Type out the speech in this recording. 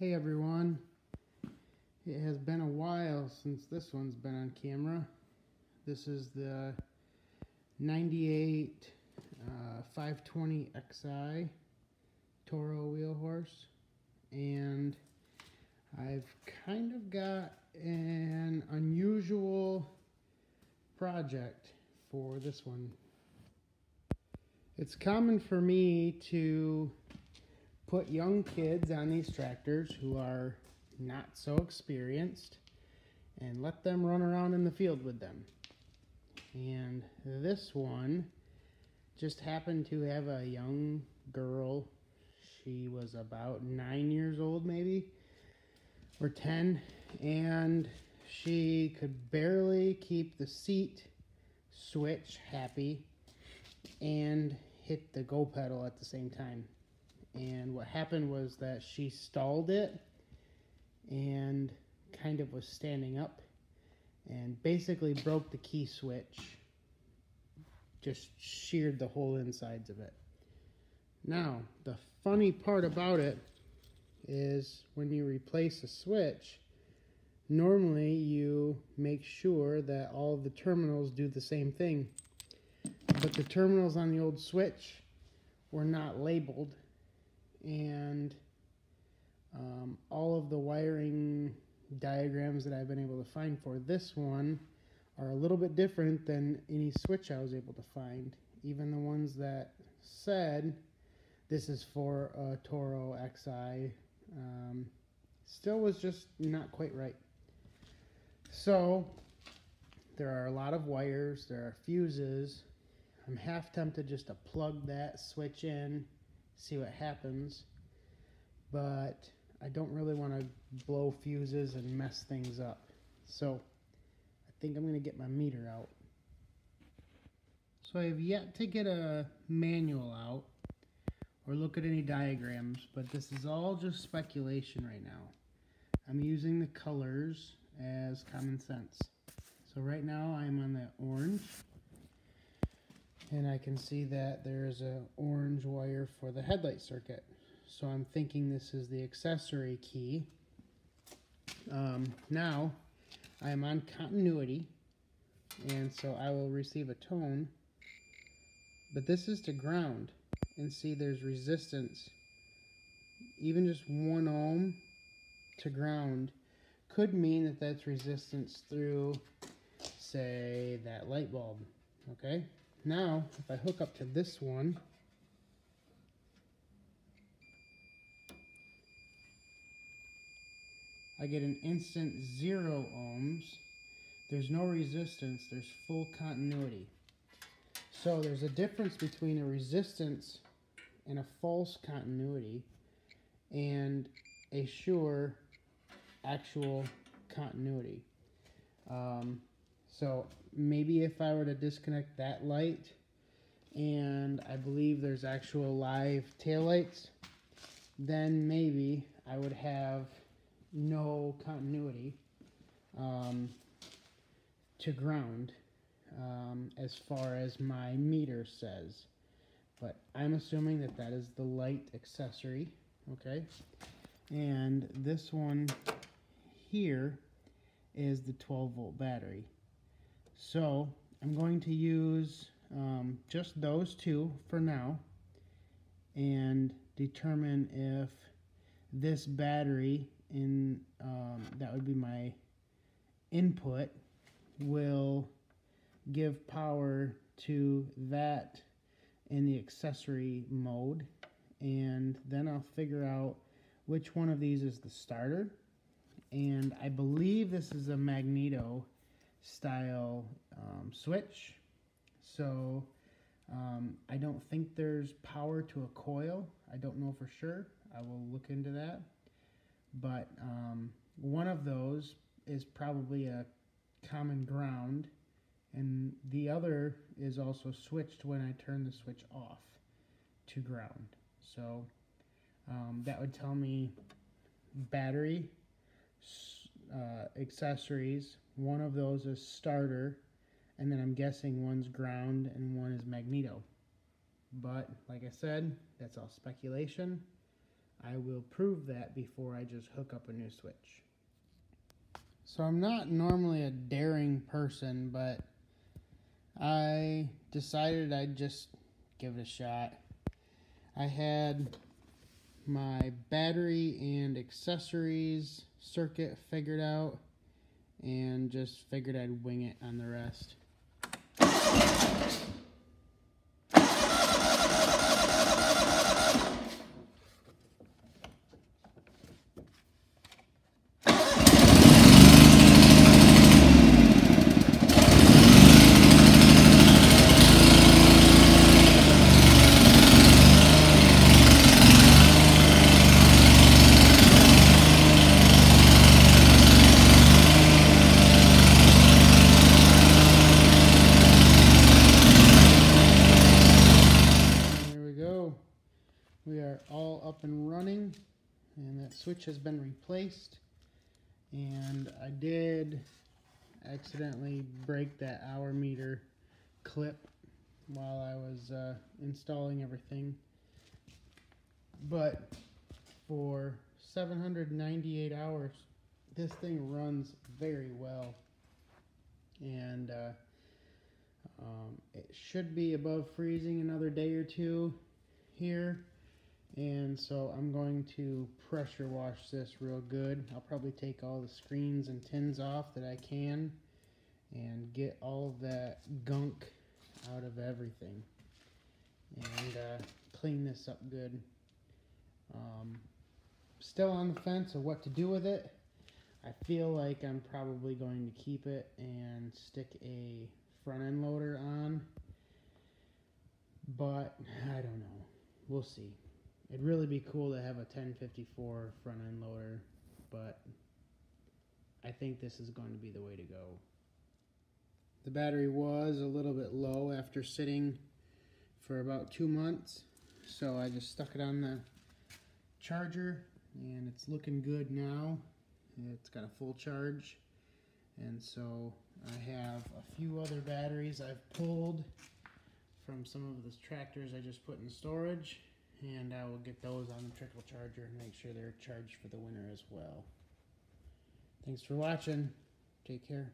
Hey everyone. It has been a while since this one's been on camera. This is the 98 uh, 520 XI Toro wheel horse and I've kind of got an unusual project for this one. It's common for me to put young kids on these tractors who are not so experienced and let them run around in the field with them. And this one just happened to have a young girl. She was about nine years old, maybe, or 10, and she could barely keep the seat switch happy and hit the go pedal at the same time and what happened was that she stalled it and kind of was standing up and basically broke the key switch. Just sheared the whole insides of it. Now the funny part about it is when you replace a switch normally you make sure that all the terminals do the same thing. But the terminals on the old switch were not labeled and um, all of the wiring diagrams that I've been able to find for this one are a little bit different than any switch I was able to find. Even the ones that said this is for a Toro XI um, still was just not quite right. So there are a lot of wires, there are fuses. I'm half tempted just to plug that switch in see what happens. But I don't really want to blow fuses and mess things up. So I think I'm going to get my meter out. So I have yet to get a manual out or look at any diagrams, but this is all just speculation right now. I'm using the colors as common sense. So right now I'm on the orange and I can see that there's a orange wire for the headlight circuit. So I'm thinking this is the accessory key. Um, now I am on continuity and so I will receive a tone but this is to ground and see there's resistance even just one ohm to ground could mean that that's resistance through say that light bulb okay now, if I hook up to this one, I get an instant zero ohms. There's no resistance, there's full continuity. So there's a difference between a resistance and a false continuity and a sure actual continuity. Um, so maybe if I were to disconnect that light and I believe there's actual live taillights, then maybe I would have no continuity um, to ground um, as far as my meter says. But I'm assuming that that is the light accessory, okay? And this one here is the 12 volt battery. So I'm going to use um, just those two for now and determine if this battery in um, that would be my input will give power to that in the accessory mode. And then I'll figure out which one of these is the starter. And I believe this is a magneto style um, switch. So um, I don't think there's power to a coil. I don't know for sure. I will look into that. But um, one of those is probably a common ground and the other is also switched when I turn the switch off to ground. So um, that would tell me battery, uh, accessories, one of those is starter, and then I'm guessing one's ground and one is magneto. But like I said, that's all speculation. I will prove that before I just hook up a new switch. So I'm not normally a daring person, but I decided I'd just give it a shot. I had my battery and accessories circuit figured out and just figured I'd wing it on the rest. There we go. We are all up and running, and that switch has been replaced. And I did accidentally break that hour meter clip while I was uh, installing everything. But for 798 hours, this thing runs very well. And uh, um, it should be above freezing another day or two here. And so I'm going to pressure wash this real good. I'll probably take all the screens and tins off that I can and get all that gunk out of everything. And uh, clean this up good. Um, still on the fence of what to do with it. I feel like I'm probably going to keep it and stick a front end loader on. But I don't know. We'll see. It'd really be cool to have a 1054 front end loader, but I think this is going to be the way to go. The battery was a little bit low after sitting for about two months, so I just stuck it on the charger and it's looking good now. It's got a full charge, and so I have a few other batteries I've pulled from some of the tractors I just put in storage, and I will get those on the trickle charger and make sure they're charged for the winter as well. Thanks for watching. Take care.